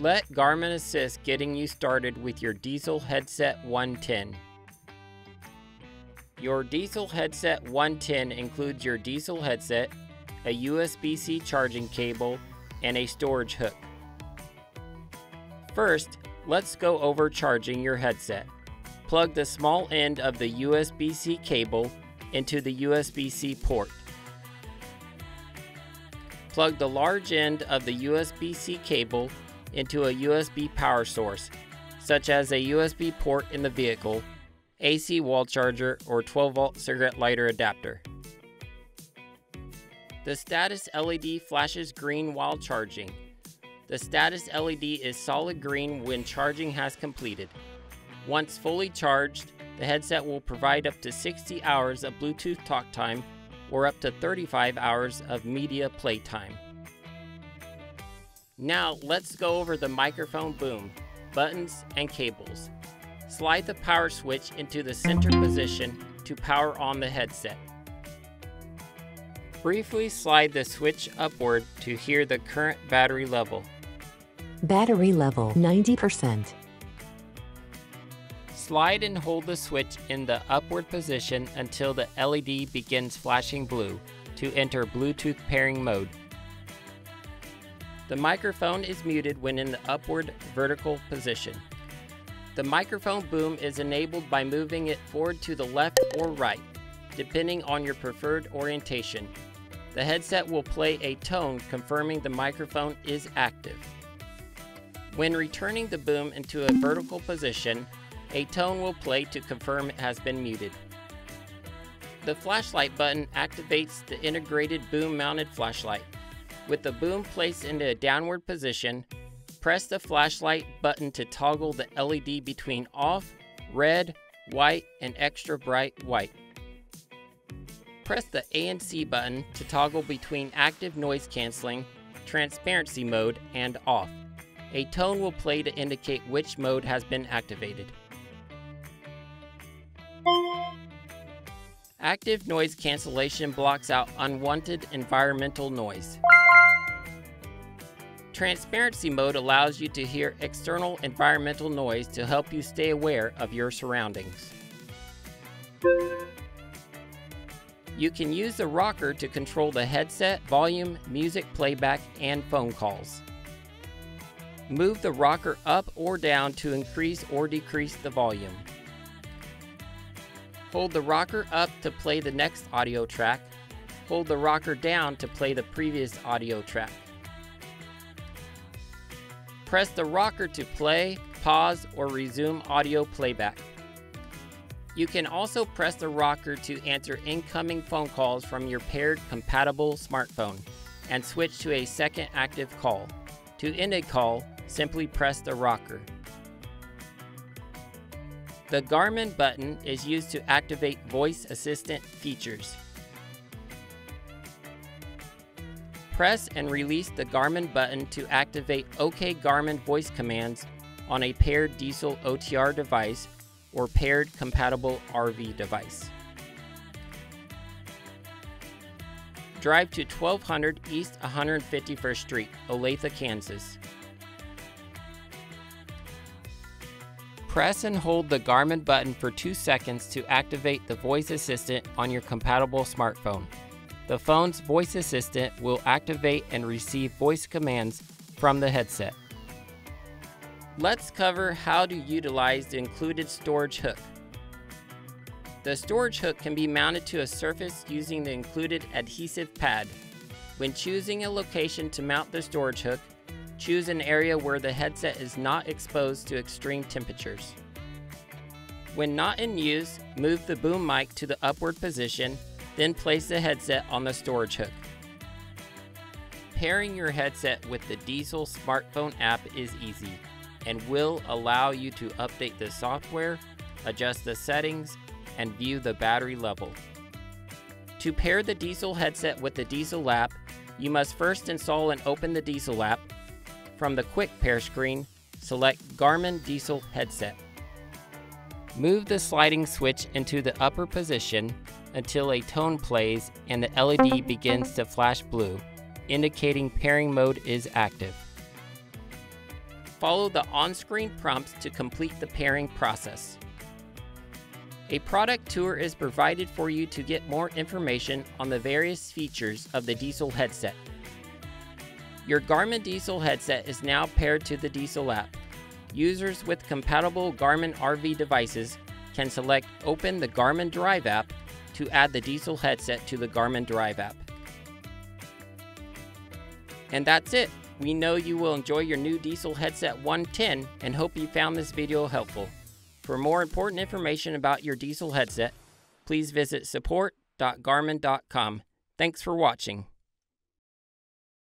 Let Garmin assist getting you started with your dēzl Headset 110. Your dēzl Headset 110 includes your dēzl headset, a USB-C charging cable, and a storage hook. First, let's go over charging your headset. Plug the small end of the USB-C cable into the USB-C port. Plug the large end of the USB-C cable into a USB power source, such as a USB port in the vehicle AC wall charger, or 12 volt cigarette lighter adapter. The status LED flashes green while charging. The status LED is solid green when charging has completed. Once fully charged, the headset will provide up to 60 hours of Bluetooth talk time or up to 35 hours of media play time. Now let's go over the microphone boom, buttons, and cables. Slide the power switch into the center position to power on the headset. Briefly slide the switch upward to hear the current battery level. Battery level 90%. Slide and hold the switch in the upward position until the LED begins flashing blue to enter Bluetooth pairing mode. The microphone is muted when in the upward vertical position. The microphone boom is enabled by moving it forward to the left or right, depending on your preferred orientation. The headset will play a tone confirming the microphone is active. When returning the boom into a vertical position, a tone will play to confirm it has been muted. The flashlight button activates the integrated boom mounted flashlight. With the boom placed into a downward position, Press the flashlight button to toggle the LED between off, red, white, and extra bright white. Press the ANC button to toggle between active noise cancelling, transparency mode, and off. A tone will play to indicate which mode has been activated. Active noise cancellation blocks out unwanted environmental noise. Transparency mode allows you to hear external environmental noise to help you stay aware of your surroundings. You can use the rocker to control the headset, volume, music playback, and phone calls. Move the rocker up or down to increase or decrease the volume. Hold the rocker up to play the next audio track. Hold the rocker down to play the previous audio track. Press the rocker to play, pause, or resume audio playback. You can also press the rocker to answer incoming phone calls from your paired compatible smartphone and switch to a second active call. To end a call, simply press the rocker. The Garmin button is used to activate voice assistant features. Press and release the Garmin button to activate OK Garmin voice commands on a paired dēzl OTR device or paired compatible RV device. Drive to 1200 East 151st Street, Olathe, Kansas. Press and hold the Garmin button for 2 seconds to activate the voice assistant on your compatible smartphone. The phone's voice assistant will activate and receive voice commands from the headset. Let's cover how to utilize the included storage hook. The storage hook can be mounted to a surface using the included adhesive pad. When choosing a location to mount the storage hook, choose an area where the headset is not exposed to extreme temperatures. When not in use, move the boom mic to the upward position then place the headset on the storage hook. Pairing your headset with the dēzl smartphone app is easy and will allow you to update the software, adjust the settings, and view the battery level. To pair the dēzl headset with the dēzl app, you must first install and open the dēzl app. From the Quick Pair screen, select Garmin dēzl Headset. Move the sliding switch into the upper position until a tone plays and the LED begins to flash blue, indicating pairing mode is active. follow the on-screen prompts to complete the pairing process. A product tour is provided for you to get more information on the various features of the dēzl headset. Your Garmin dēzl headset is now paired to the dēzl app. Users with compatible Garmin RV devices can select Open the Garmin Drive app to add the dēzl headset to the Garmin Drive app. And that's it. We know you will enjoy your new dēzl Headset 110 and hope you found this video helpful. For more important information about your dēzl headset, please visit support.garmin.com. Thanks for watching.